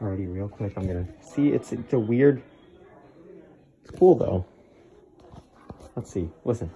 already real quick. I'm gonna see. It's it's a weird. It's cool though. Let's see. Listen.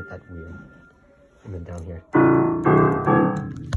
Hit that weird. And then down here.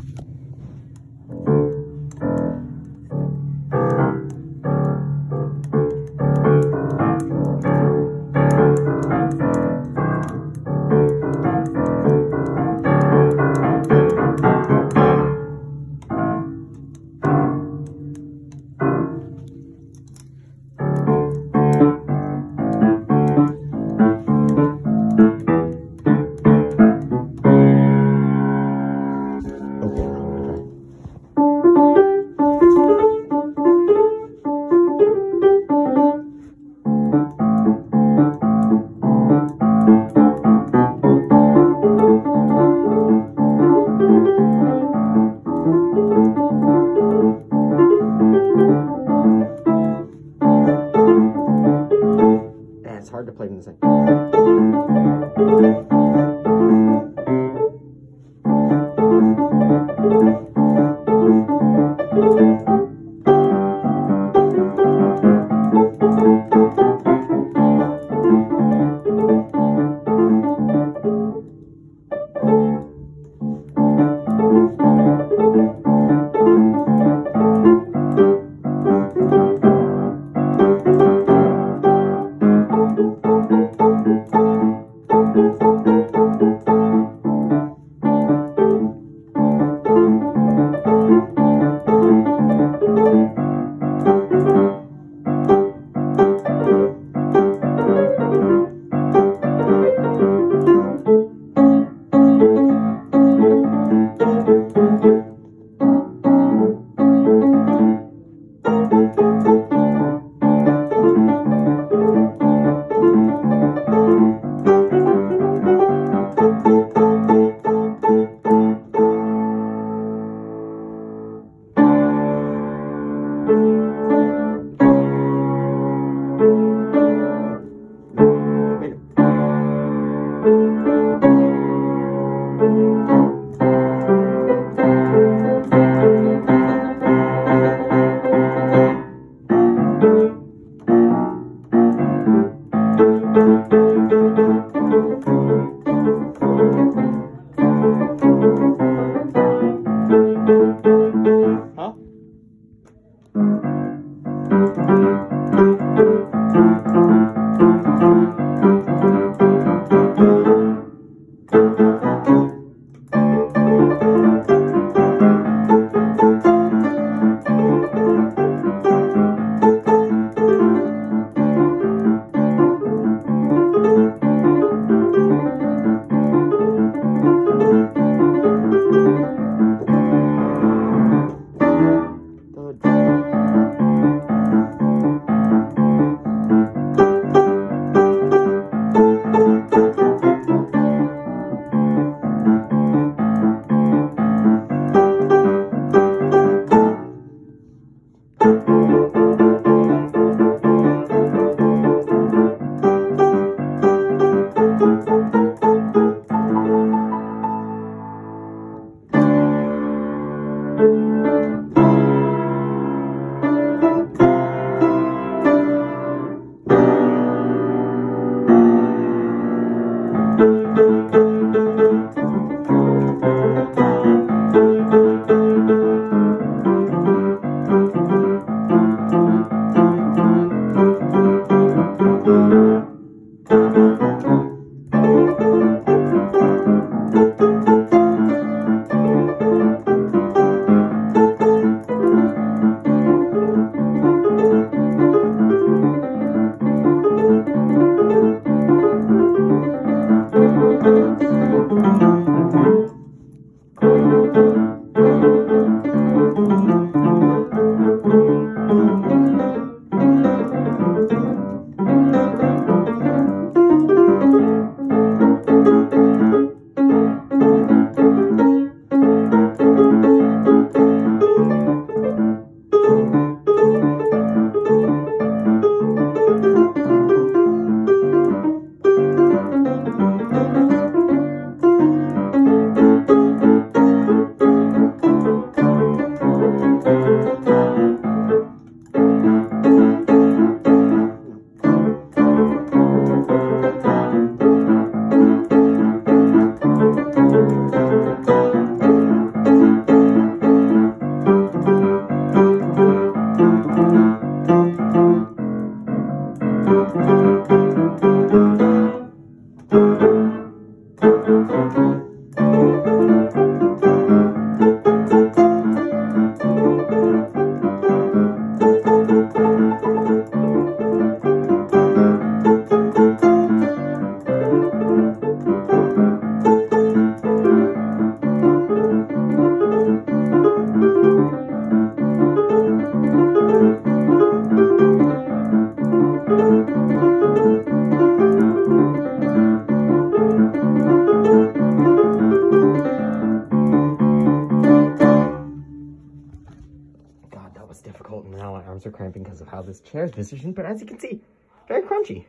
Are cramping because of how this chair is positioned, but as you can see, very crunchy.